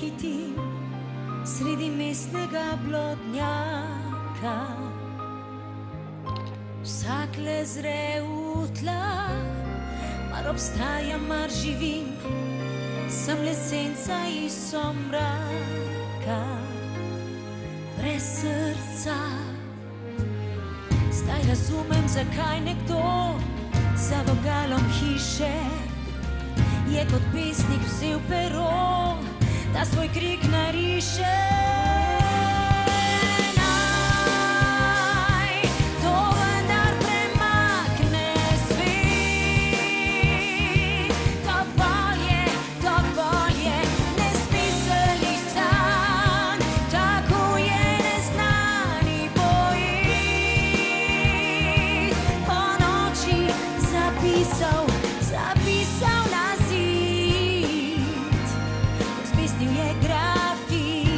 hitim sredi mestnega blodnjaka. Vsak le zre v tla, mar obstaja, mar živim, sem le senca iz somraka, brez srca. Zdaj razumem, zakaj nekdo za vogalom hiše je kot pesnik vzel pero, Да свой крик наріже. Spisnil je grafit.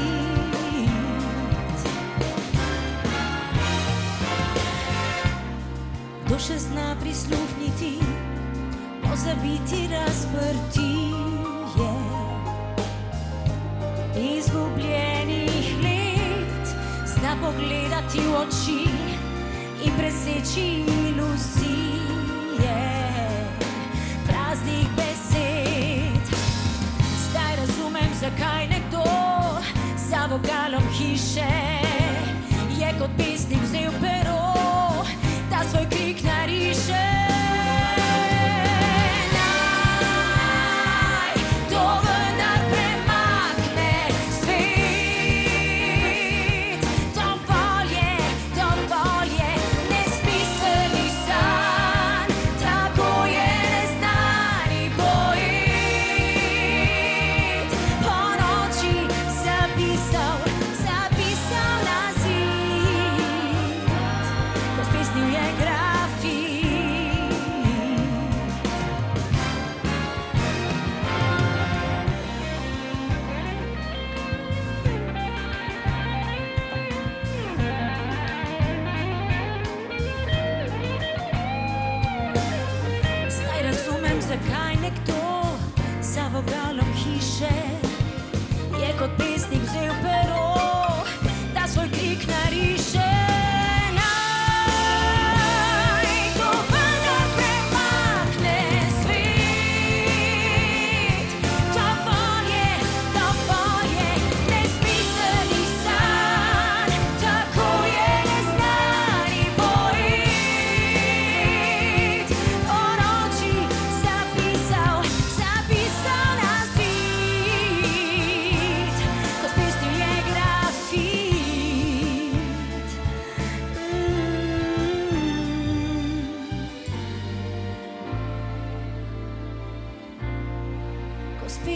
Kdo še zna prisluhniti, pozabiti razprti je izgubljenih let, zna pogledati v oči in preseči iluzije za vogalom hiše više je kod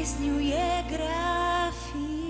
песню играть.